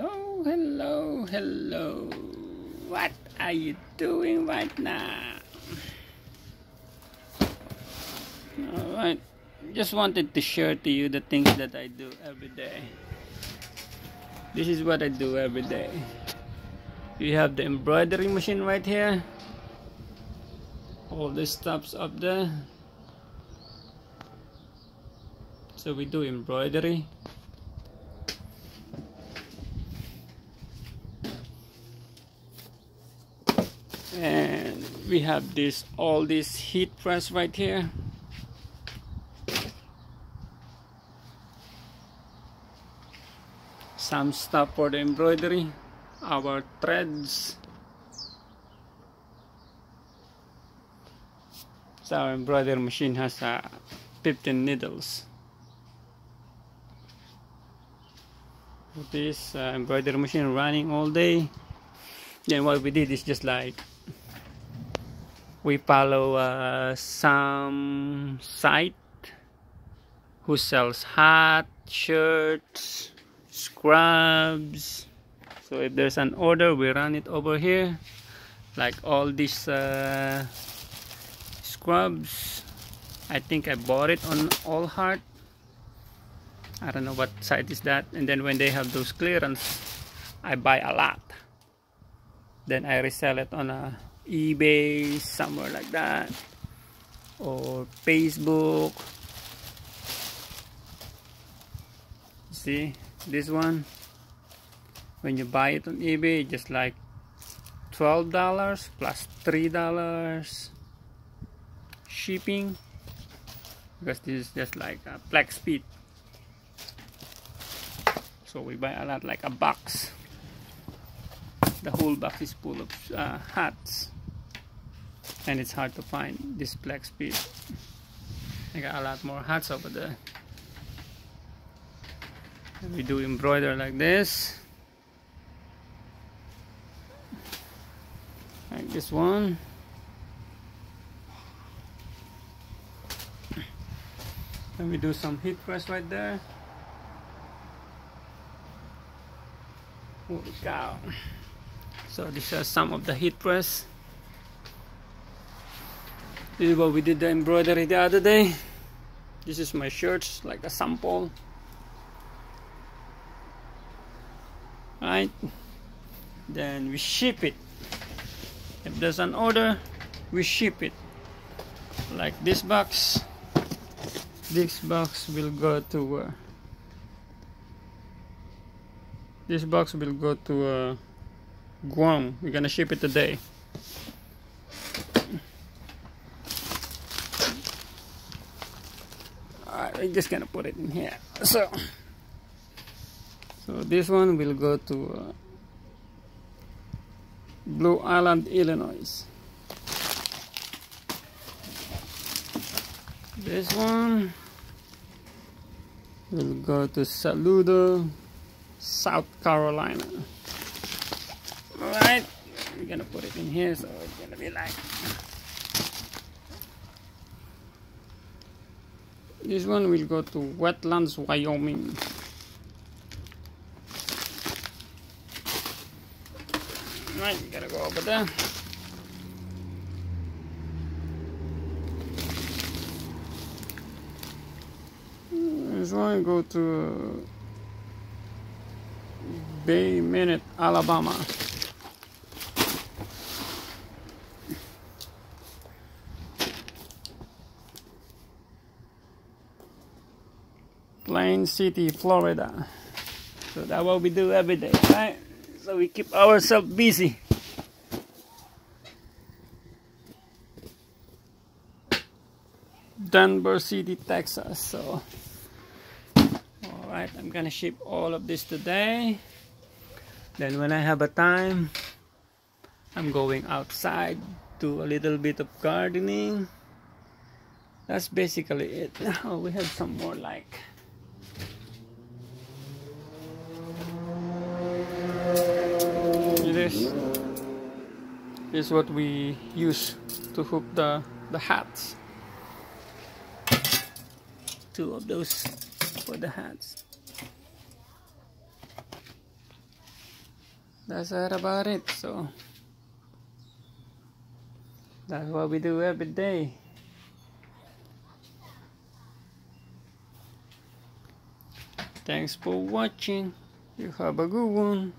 Hello, hello, hello. What are you doing right now? Alright, just wanted to share to you the things that I do every day. This is what I do every day. We have the embroidery machine right here. All the stuff's up there. So we do embroidery. And we have this all this heat press right here. Some stuff for the embroidery our threads. So our embroidery machine has uh, 15 needles. This uh, embroidery machine running all day. Then what we did is just like we follow uh, some site who sells hat shirts scrubs. So if there's an order we run it over here. Like all these uh, scrubs. I think I bought it on Allheart I don't know what site is that. And then when they have those clearance I buy a lot. Then I resell it on a eBay somewhere like that or Facebook. See this one when you buy it on eBay just like $12 plus $3 shipping because this is just like a black speed. So we buy a lot like a box. The whole box is full of uh, hats and it's hard to find this black speed. I got a lot more hats over there. And we do embroider like this. Like this one. And we do some heat press right there. Holy cow. So these are some of the heat press this is what we did the embroidery the other day. This is my shirts like a sample. Right. Then we ship it. If there's an order we ship it. Like this box. This box will go to uh, this box will go to uh, Guam. We're gonna ship it today. We're just gonna put it in here. So, so this one will go to uh, Blue Island, Illinois. This one will go to Saluda, South Carolina alright we're gonna put it in here so it's gonna be like this one will go to Wheatland Wyoming. Right gotta go over there. This one go to Bay Minette, Alabama Plant City, Florida. So that's what we do every day, right? So we keep ourselves busy. Denver City, Texas. So, all right, I'm gonna ship all of this today. Then when I have a time, I'm going outside, do a little bit of gardening. That's basically it. Oh, we have some more like this is what we use to hook the the hats. Two of those for the hats. That's that about it so. That's what we do every day. Thanks for watching. You have a good one